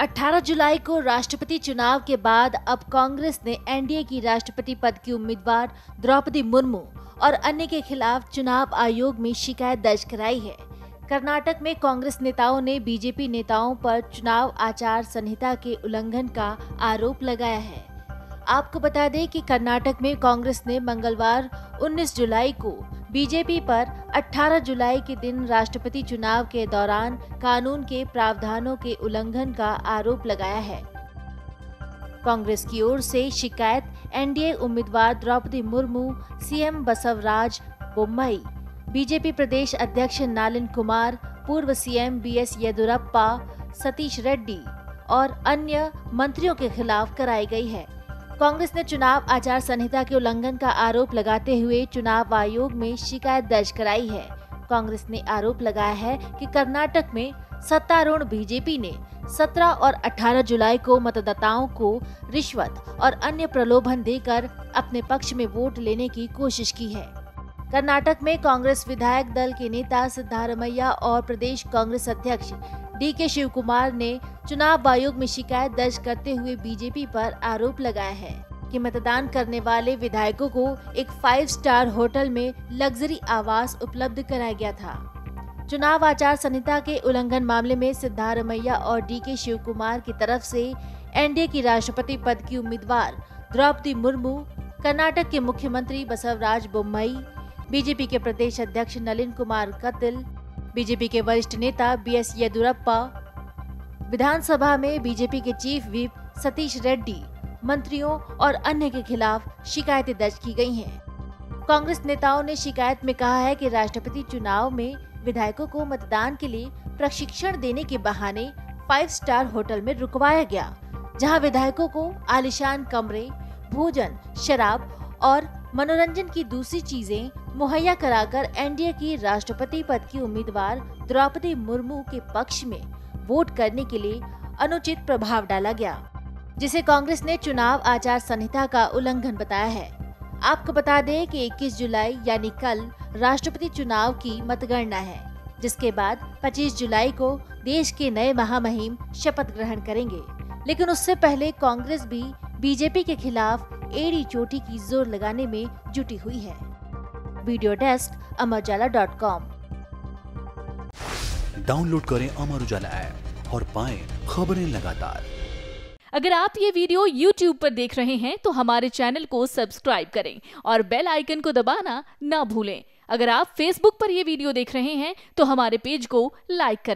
18 जुलाई को राष्ट्रपति चुनाव के बाद अब कांग्रेस ने एनडीए की राष्ट्रपति पद की उम्मीदवार द्रौपदी मुर्मू और अन्य के खिलाफ चुनाव आयोग में शिकायत दर्ज कराई है। कर्नाटक में कांग्रेस नेताओं ने बीजेपी नेताओं पर चुनाव आचार संहिता के उल्लंघन का आरोप लगाया है। आपको बता दें कि कर्नाटक में कांग्रेस ने मंगलवार 19 जुलाई को बीजेपी पर 18 जुलाई के दिन राष्ट्रपति चुनाव के दौरान कानून के प्रावधानों के उल्लंघन का आरोप लगाया है। कांग्रेस की ओर से शिकायत, एनडीए उम्मीदवार द्रौपदी मुर्मू, सीएम बसवराज बोम्मई, बीजेपी प्रदेश अध्यक्ष नालिन कुमार, पूर्व CM B S Yediyurappa Satish Reddy और अन्य मंत्रियों के खिलाफ कराई गई है। कांग्रेस ने चुनाव आचार संहिता के उल्लंघन का आरोप लगाते हुए चुनाव आयोग में शिकायत दर्ज कराई है। कांग्रेस ने आरोप लगाया है कि कर्नाटक में सत्तारूढ़ बीजेपी ने 17 और 18 जुलाई को मतदाताओं को रिश्वत और अन्य प्रलोभन देकर अपने पक्ष में वोट लेने की कोशिश की है। कर्नाटक में कांग्रेस विधायक दल के नेता सिद्धारमैया और प्रदेश कांग्रेस अध्यक्ष डी के शिव कुमार ने चुनाव आयोग में शिकायत दर्ज करते हुए बीजेपी पर आरोप लगाया है कि मतदान करने वाले विधायकों को एक फाइव स्टार होटल में लग्जरी आवास उपलब्ध कराया गया था। चुनाव आचार संहिता के उल्लंघन मामले में सिद्धारमैया और डी के शिव कुमार की तरफ़ से एनडीए की राष्ट्रपति पद की उम्मीदवार द्रौपदी मुर्मू, कर्नाटक के मुख्यमंत्री बसवराज बोम्मई, बीजेपी के प्रदेश अध्यक्ष नलिन कुमार कतिल बीजेपी के वरिष्ठ नेता बी एस येदुरप्पा विधानसभा में बीजेपी के चीफ व्हिप सतीश रेड्डी, मंत्रियों और अन्य के खिलाफ शिकायतें दर्ज की गई हैं। कांग्रेस नेताओं ने शिकायत में कहा है कि राष्ट्रपति चुनाव में विधायकों को मतदान के लिए प्रशिक्षण देने के बहाने फाइव स्टार होटल में रुकवाया गया, जहाँ विधायकों को आलिशान कमरे, भोजन, शराब और मनोरंजन की दूसरी चीज़ें मुहैया कराकर एनडीए की राष्ट्रपति पद की उम्मीदवार द्रौपदी मुर्मू के पक्ष में वोट करने के लिए अनुचित प्रभाव डाला गया, जिसे कांग्रेस ने चुनाव आचार संहिता का उल्लंघन बताया है। आपको बता दें कि 21 जुलाई यानी कल राष्ट्रपति चुनाव की मतगणना है, जिसके बाद 25 जुलाई को देश के नए महामहिम शपथ ग्रहण करेंगे। लेकिन उससे पहले कांग्रेस भी बीजेपी के खिलाफ एड़ी चोटी की ज़ोर लगाने में जुटी हुई है। Video desk Amar Ujala dot com. Download करें अमर उजाला ऐप और पाएँ खबरें लगातार। अगर आप ये वीडियो YouTube पर देख रहे हैं तो हमारे चैनल को सब्सक्राइब करें और बेल आइकन को दबाना ना भूलें। अगर आप Facebook पर यह वीडियो देख रहे हैं तो हमारे पेज को लाइक करें।